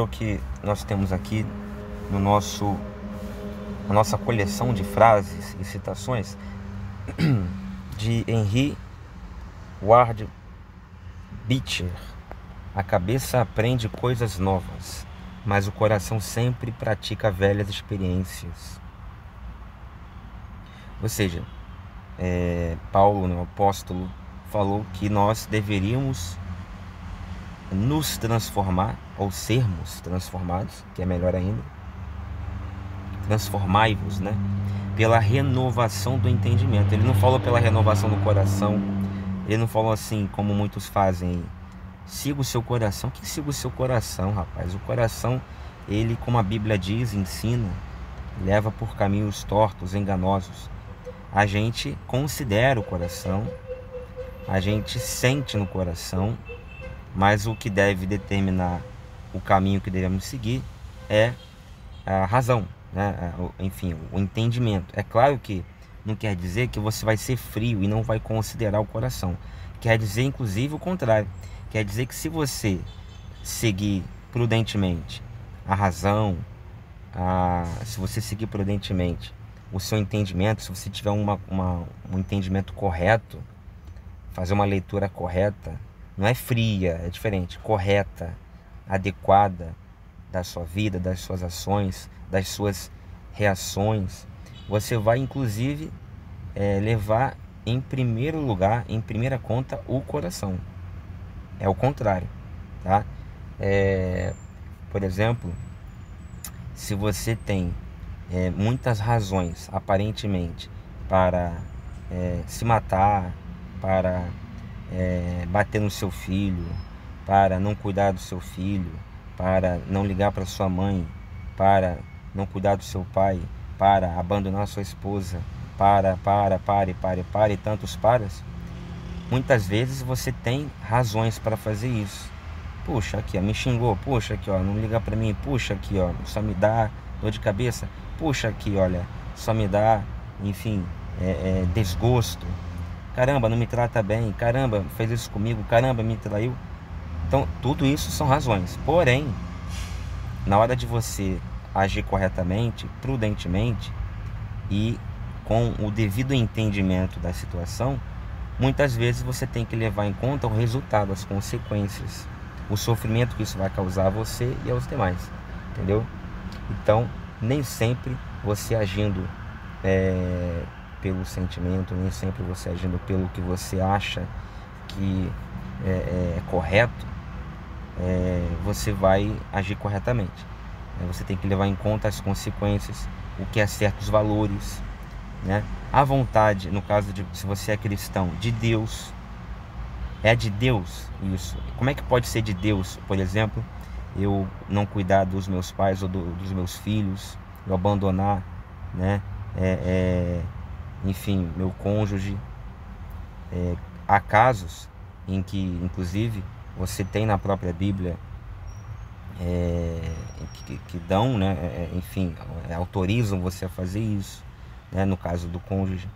O que nós temos aqui no nosso a nossa coleção de frases e citações de Henry Ward Beecher. A cabeça aprende coisas novas, mas o coração sempre pratica velhas experiências. Ou seja, é, Paulo, né, o apóstolo, falou que nós deveríamos nos transformar, ou sermos transformados, que é melhor ainda, transformai-vos, né? Pela renovação do entendimento. Ele não falou pela renovação do coração, ele não falou assim como muitos fazem. Siga o seu coração. Que siga o seu coração, rapaz? O coração, ele, como a Bíblia diz, ensina, leva por caminhos tortos, enganosos. A gente considera o coração, a gente sente no coração, mas o que deve determinar o caminho que devemos seguir é a razão, né? enfim, o entendimento. É claro que não quer dizer que você vai ser frio e não vai considerar o coração. Quer dizer, inclusive, o contrário. Quer dizer que se você seguir prudentemente a razão, a, se você seguir prudentemente o seu entendimento, se você tiver uma, uma, um entendimento correto, fazer uma leitura correta, não é fria, é diferente, correta, adequada da sua vida, das suas ações, das suas reações, você vai inclusive é, levar em primeiro lugar, em primeira conta, o coração. É o contrário, tá? É, por exemplo, se você tem é, muitas razões, aparentemente, para é, se matar, para é, bater no seu filho, para não cuidar do seu filho, para não ligar para sua mãe, para não cuidar do seu pai, para abandonar sua esposa, para, para, pare, pare, pare, e tantos paras, muitas vezes você tem razões para fazer isso. Puxa, aqui, ó, me xingou, puxa, aqui, ó, não liga para mim, puxa, aqui, ó, só me dá dor de cabeça, puxa, aqui, olha, só me dá, enfim, é, é, desgosto, Caramba, não me trata bem. Caramba, fez isso comigo. Caramba, me traiu. Então, tudo isso são razões. Porém, na hora de você agir corretamente, prudentemente e com o devido entendimento da situação, muitas vezes você tem que levar em conta o resultado, as consequências, o sofrimento que isso vai causar a você e aos demais, entendeu? Então, nem sempre você agindo é, pelo sentimento, nem sempre você agindo pelo que você acha que é, é correto, é, você vai agir corretamente. É, você tem que levar em conta as consequências, o que é certos valores, né? A vontade, no caso de se você é cristão, de Deus, é de Deus isso. Como é que pode ser de Deus, por exemplo, eu não cuidar dos meus pais ou do, dos meus filhos, eu abandonar, né? É, é, enfim, meu cônjuge. É, há casos em que, inclusive, você tem na própria Bíblia é, que, que, dão, né, é, é, enfim, é, autorizam você a fazer isso, né, no caso do cônjuge.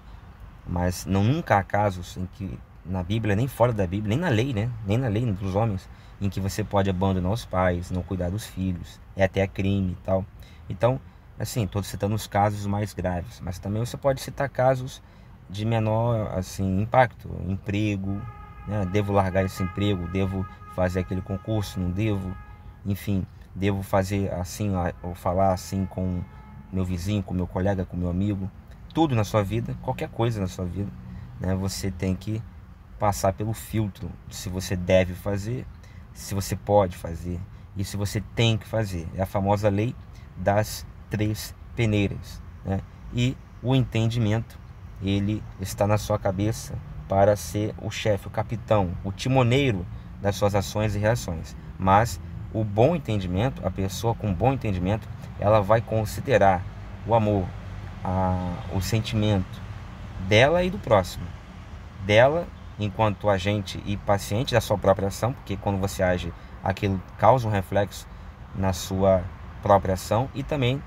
Mas não nunca há casos em que na Bíblia, nem fora da Bíblia, nem na lei, né, nem na lei dos homens, em que você pode abandonar os pais, não cuidar dos filhos, é até crime e tal. Então, Assim, estou citando os casos mais graves, mas também você pode citar casos de menor assim impacto, emprego, né? devo largar esse emprego, devo fazer aquele concurso, não devo, enfim, devo fazer assim ou falar assim com meu vizinho, com meu colega, com meu amigo, tudo na sua vida, qualquer coisa na sua vida, né? Você tem que passar pelo filtro se você deve fazer, se você pode fazer e se você tem que fazer. É a famosa lei das três peneiras. Né? E o entendimento, ele está na sua cabeça para ser o chefe, o capitão, o timoneiro das suas ações e reações. Mas o bom entendimento, a pessoa com bom entendimento, ela vai considerar o amor, a, o sentimento dela e do próximo. Dela enquanto agente e paciente da sua própria ação, porque quando você age, aquilo causa um reflexo na sua própria ação e também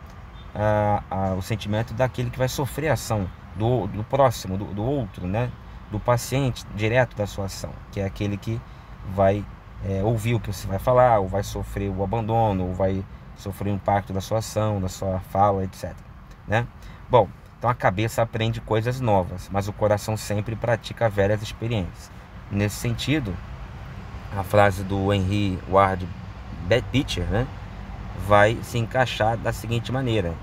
a, a, o sentimento daquele que vai sofrer a ação do, do próximo, do, do outro, né? Do paciente direto da sua ação, que é aquele que vai é, ouvir o que você vai falar, ou vai sofrer o abandono, ou vai sofrer o impacto da sua ação, da sua fala, etc. Né? Bom, então a cabeça aprende coisas novas, mas o coração sempre pratica velhas experiências. Nesse sentido, a frase do Henry Ward Beecher né, vai se encaixar da seguinte maneira: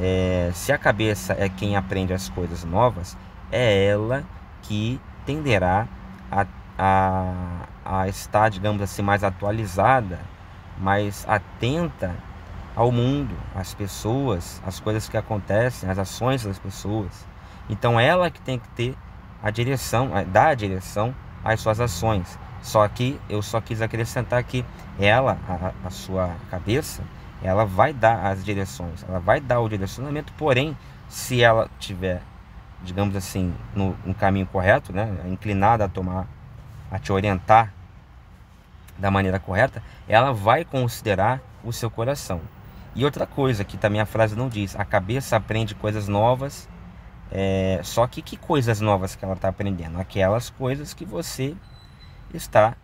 é, se a cabeça é quem aprende as coisas novas, é ela que tenderá a, a, a estar, digamos assim, mais atualizada, mais atenta ao mundo, às pessoas, às coisas que acontecem, às ações das pessoas. Então ela que tem que ter a direção, dar a direção às suas ações. Só que eu só quis acrescentar que ela, a, a sua cabeça, ela vai dar as direções, ela vai dar o direcionamento, porém, se ela tiver, digamos assim, no, no caminho correto, né, inclinada a tomar, a te orientar da maneira correta, ela vai considerar o seu coração. E outra coisa que também a frase não diz, a cabeça aprende coisas novas, é, só que que coisas novas que ela está aprendendo? Aquelas coisas que você está,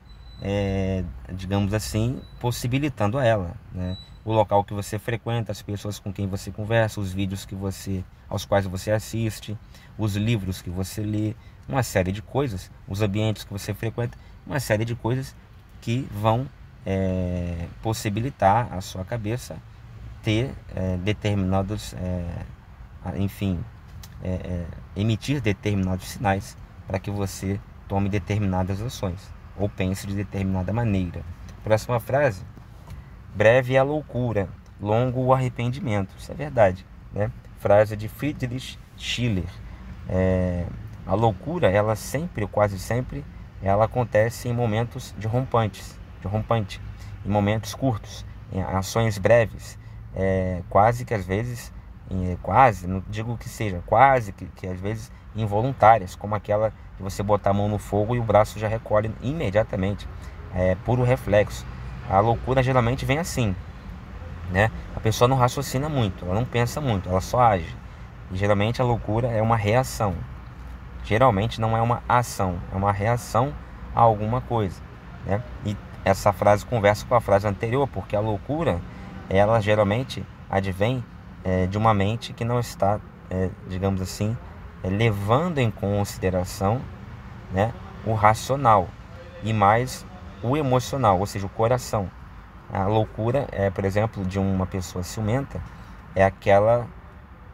é, digamos assim, possibilitando a ela. Né? O local que você frequenta, as pessoas com quem você conversa, os vídeos que você, aos quais você assiste, os livros que você lê, uma série de coisas, os ambientes que você frequenta, uma série de coisas que vão é, possibilitar a sua cabeça ter é, determinados, é, enfim, é, é, emitir determinados sinais para que você tome determinadas ações ou pense de determinada maneira. Próxima frase: breve é a loucura, longo o arrependimento. Isso é verdade, né? Frase de Friedrich Schiller. É, a loucura, ela sempre, quase sempre, ela acontece em momentos de rompantes, de rompante, em momentos curtos, em ações breves, é, quase que às vezes, é, quase, não digo que seja, quase que, que às vezes involuntárias, como aquela de você botar a mão no fogo e o braço já recolhe imediatamente, é puro reflexo. A loucura geralmente vem assim, né? A pessoa não raciocina muito, ela não pensa muito, ela só age. E geralmente a loucura é uma reação. Geralmente não é uma ação, é uma reação a alguma coisa, né? E essa frase conversa com a frase anterior, porque a loucura ela geralmente advém é, de uma mente que não está, é, digamos assim, é, levando em consideração né, o racional e mais o emocional, ou seja, o coração. A loucura, é, por exemplo, de uma pessoa ciumenta, é aquela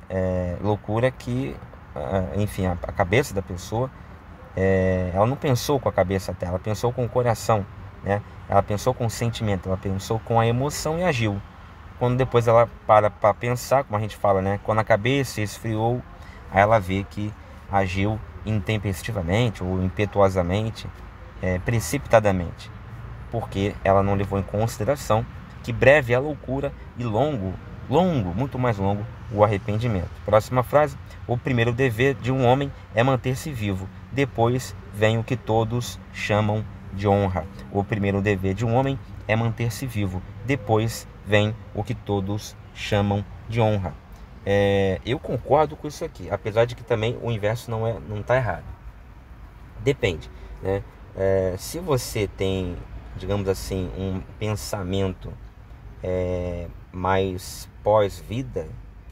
é, loucura que, enfim, a, a, cabeça da pessoa, é, ela não pensou com a cabeça até, ela pensou com o coração, né? ela pensou com o sentimento, ela pensou com a emoção e agiu quando depois ela para para pensar, como a gente fala, né? Quando a cabeça esfriou, aí ela vê que agiu intempestivamente ou impetuosamente, é, precipitadamente, porque ela não levou em consideração que breve é a loucura e longo, longo, muito mais longo, o arrependimento. Próxima frase: o primeiro dever de um homem é manter-se vivo, depois vem o que todos chamam de honra. O primeiro dever de um homem é manter-se vivo, depois vem o que todos chamam de honra. É, eu concordo com isso aqui, apesar de que também o inverso não é não está errado. Depende, né? É, se você tem, digamos assim, um pensamento é, mais pós-vida,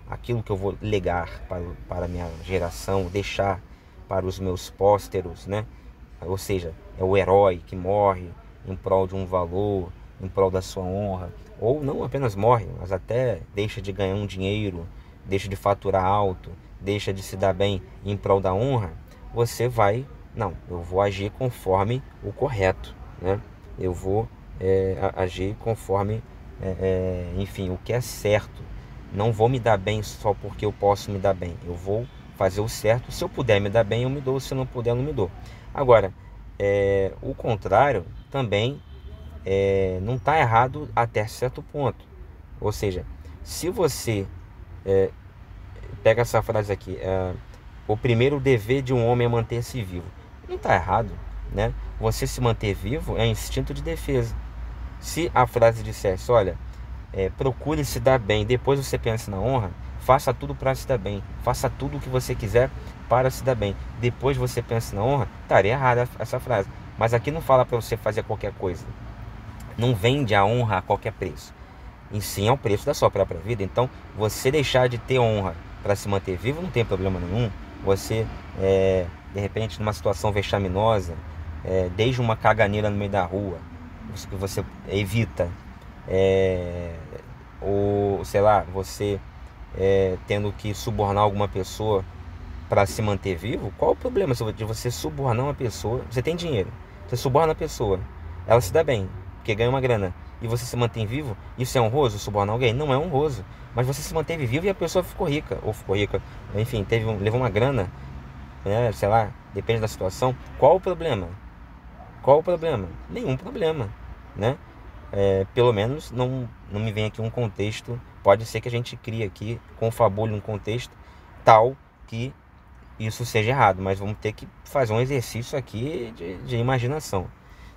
aquilo que eu vou legar para, para a minha geração, deixar para os meus pósteros, né? Ou seja, é o herói que morre em prol de um valor, em prol da sua honra, ou não apenas morre, mas até deixa de ganhar um dinheiro, deixa de faturar alto, deixa de se dar bem em prol da honra, você vai, não, eu vou agir conforme o correto, né? Eu vou é, agir conforme, é, é, enfim, o que é certo. Não vou me dar bem só porque eu posso me dar bem. Eu vou fazer o certo. Se eu puder me dar bem, eu me dou. Se eu não puder, eu não me dou. Agora, é, o contrário também é, não está errado até certo ponto. Ou seja, se você pega essa frase aqui, o primeiro dever de um homem é manter-se vivo, não está errado, né? Você se manter vivo é instinto de defesa. Se a frase dissesse, olha, é, procure se dar bem, depois você pensa na honra, faça tudo para se dar bem, faça tudo o que você quiser para se dar bem, depois você pensa na honra, estaria errada essa frase. Mas aqui não fala para você fazer qualquer coisa. não vende a honra a qualquer preço. E sim ao preço da sua própria vida. Então, você deixar de ter honra para se manter vivo não tem problema nenhum. Você, é, de repente, numa situação vexaminosa, é, desde uma caganeira no meio da rua, que você evita, é, ou sei lá, você é, tendo que subornar alguma pessoa para se manter vivo, qual o problema de você subornar uma pessoa? Você tem dinheiro, você suborna a pessoa, ela se dá bem, porque ganha uma grana, e você se mantém vivo, isso é honroso? Subornar alguém? Não é honroso. Mas você se manteve vivo e a pessoa ficou rica, ou ficou rica, enfim, teve levou uma grana, né, sei lá, depende da situação. Qual o problema? Qual o problema? Nenhum problema, né? É, pelo menos não, não me vem aqui um contexto. Pode ser que a gente crie aqui, confabule um contexto tal que isso seja errado, mas vamos ter que fazer um exercício aqui de, de imaginação.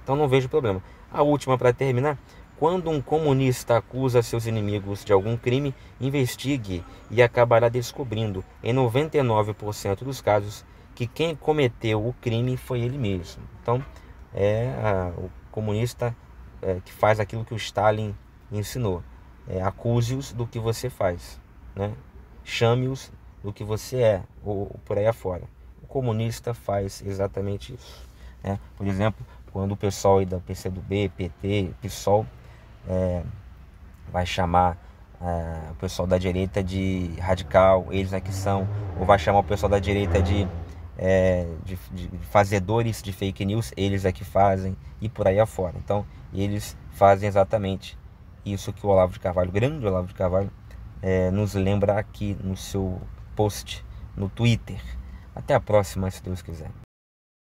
Então não vejo problema. A última para terminar. Quando um comunista acusa seus inimigos de algum crime, investigue e acabará descobrindo, em 99% dos casos, que quem cometeu o crime foi ele mesmo. Então, é a, o comunista é, que faz aquilo que o Stalin ensinou. É, Acuse-os do que você faz. Né? Chame-os do que você é, ou, ou, por aí afora. O comunista faz exatamente isso. Né? Por exemplo, quando o pessoal aí da PCdoB, PT, PSOL é, vai chamar é, o pessoal da direita de radical, eles é que são, ou vai chamar o pessoal da direita de, é, de, de, fazedores de fake news, eles é que fazem, e por aí afora. Então, eles fazem exatamente isso que o Olavo de Carvalho, grande Olavo de Carvalho, é, nos lembra aqui no seu post no Twitter. Até a próxima, se Deus quiser.